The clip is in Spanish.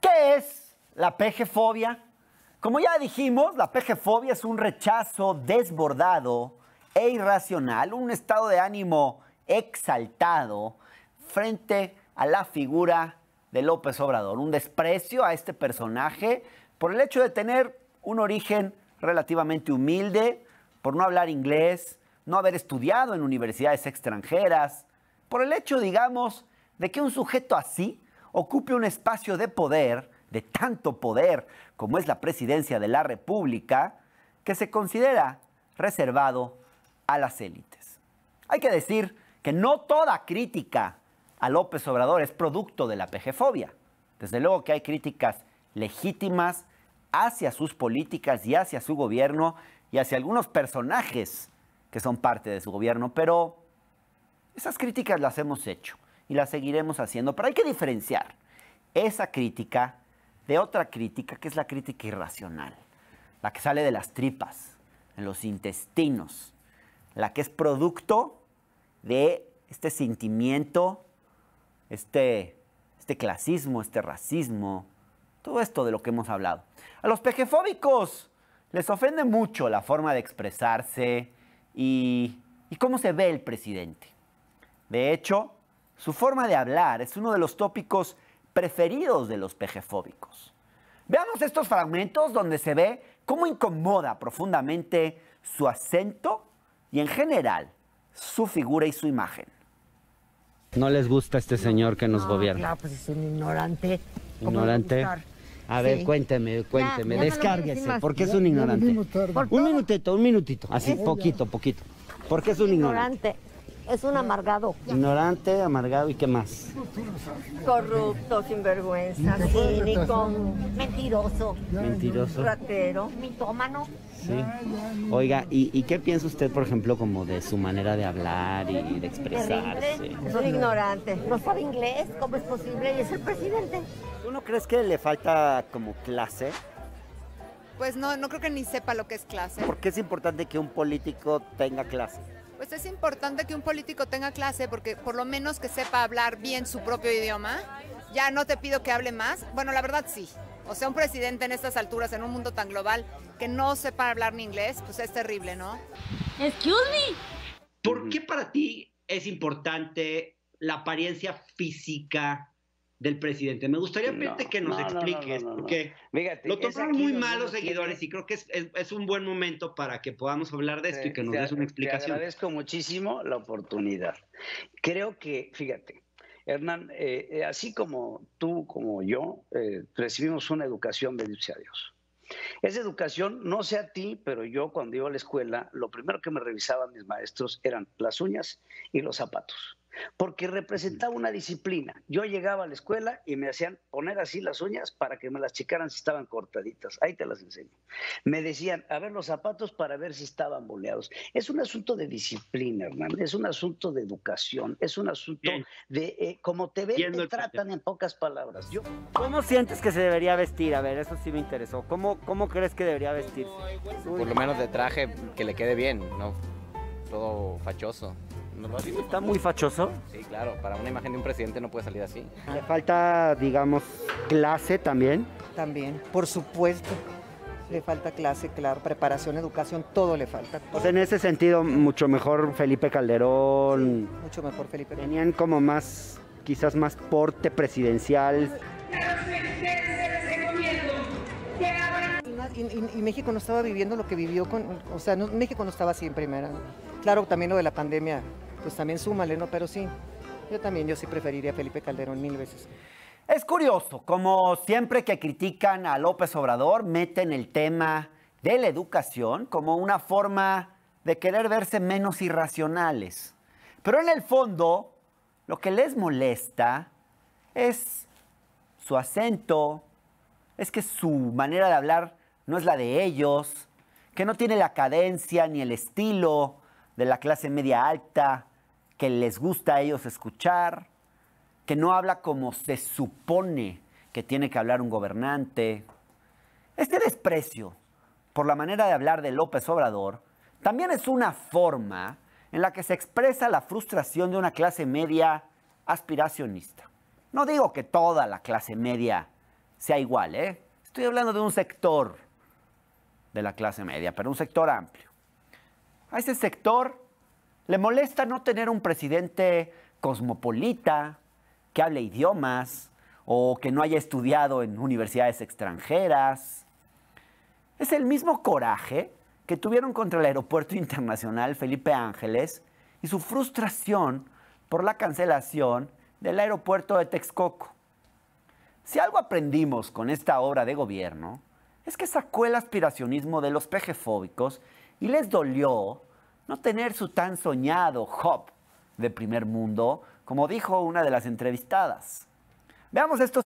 ¿Qué es la pejefobia? Como ya dijimos, la pejefobia es un rechazo desbordado e irracional, un estado de ánimo exaltado frente a la figura de López Obrador, un desprecio a este personaje por el hecho de tener un origen relativamente humilde, por no hablar inglés, no haber estudiado en universidades extranjeras, por el hecho, digamos, de que un sujeto así ocupe un espacio de poder, de tanto poder como es la presidencia de la República, que se considera reservado a las élites. Hay que decir que no toda crítica a López Obrador es producto de la pejefobia. Desde luego que hay críticas legítimas hacia sus políticas y hacia su gobierno y hacia algunos personajes que son parte de su gobierno, pero esas críticas las hemos hecho y las seguiremos haciendo, pero hay que diferenciar esa crítica de otra crítica que es la crítica irracional, la que sale de las tripas, en los intestinos, la que es producto de este sentimiento, este, este clasismo, este racismo, todo esto de lo que hemos hablado. A los pejefóbicos les ofende mucho la forma de expresarse y, y cómo se ve el presidente. De hecho, su forma de hablar es uno de los tópicos preferidos de los pejefóbicos. Veamos estos fragmentos donde se ve cómo incomoda profundamente su acento y en general su figura y su imagen. ¿No les gusta este señor que nos No, gobierna? Claro, pues es un ignorante. ¿Cómo le ¿Ignorante? A ver, Sí. cuénteme, cuénteme, ya descárguese. quiero decir ¿Por qué más. es un ignorante? Un minutito, un minutito, así, poquito, poquito. ¿Por qué es un ignorante? Ignorante. Es un amargado. Ignorante, amargado y qué más. Corrupto, sinvergüenza, cínico, mentiroso, Mentiroso. ratero, mitómano. Sí. Oiga, ¿y, y qué piensa usted, por ejemplo, como de su manera de hablar y de expresarse? Es un ignorante. No sabe inglés, ¿cómo es posible? Y es el presidente. ¿Tú no crees que le falta como clase? Pues no, no creo que ni sepa lo que es clase. ¿Por qué es importante que un político tenga clase? Pues es importante que un político tenga clase porque por lo menos que sepa hablar bien su propio idioma. Ya no te pido que hable más. Bueno, la verdad sí. O sea, un presidente en estas alturas, en un mundo tan global, que no sepa hablar ni inglés, pues es terrible, ¿no? Excuse me. ¿Por qué para ti es importante la apariencia física del presidente? Me gustaría No, pedirte que nos no, expliques, no, porque Fíjate, lo tomaron muy mal los tiene- seguidores y creo que es, es- es un buen momento para que podamos hablar de esto y que nos Te- des una Te explicación. agradezco muchísimo la oportunidad. Creo que, fíjate, Hernán, eh, eh, así como tú, como yo, eh, recibimos una educación, bendito sea Dios. Esa educación, no sé a ti, pero yo cuando iba a la escuela, lo primero que me revisaban mis maestros eran las uñas y los zapatos, porque representaba una disciplina. Yo llegaba a la escuela y me hacían poner así las uñas para que me las checaran si estaban cortaditas. Ahí te las enseño. Me decían, a ver los zapatos para ver si estaban boleados. Es un asunto de disciplina, Hernán, es un asunto de educación, es un asunto Bien. de eh, como te ven, Entiendo te tratan en pocas palabras. Yo ¿Cómo sientes que se debería vestir? A ver, eso sí me interesó. ¿Cómo, cómo crees que debería vestirse? Por lo menos de traje que le quede bien, no todo fachoso. ¿Está muy fachoso? Sí, claro, para una imagen de un presidente no puede salir así. Le falta, digamos, clase también. También, por supuesto. Le falta clase, claro, preparación, educación, todo le falta. O sea, en ese sentido, mucho mejor Felipe Calderón. Mucho mejor, Felipe. Tenían como más, quizás más porte presidencial. Y, y- y México no estaba viviendo lo que vivió con, o sea, no- México no estaba así en primera. Claro, también lo de la pandemia, pues también súmale, ¿no? Pero sí, yo también, yo sí preferiría a Felipe Calderón mil veces. Es curioso, como siempre que critican a López Obrador, meten el tema de la educación como una forma de querer verse menos irracionales. Pero en el fondo, lo que les molesta es su acento, es que su manera de hablar no es la de ellos, que no tiene la cadencia ni el estilo de la clase media alta que les gusta a ellos escuchar que no habla como se supone que tiene que hablar un gobernante. Este desprecio por la manera de hablar de López Obrador también es una forma en la que se expresa la frustración de una clase media aspiracionista. No digo que toda la clase media sea igual, ¿eh? Estoy hablando de un sector de la clase media, pero un sector amplio. A ese sector le molesta no tener un presidente cosmopolita, que hable idiomas o que no haya estudiado en universidades extranjeras. Es el mismo coraje que tuvieron contra el Aeropuerto Internacional Felipe Ángeles y su frustración por la cancelación del aeropuerto de Texcoco. Si algo aprendimos con esta obra de gobierno, es que sacó el aspiracionismo de los pejefóbicos y les dolió no tener su tan soñado hub de primer mundo, como dijo una de las entrevistadas. Veamos estos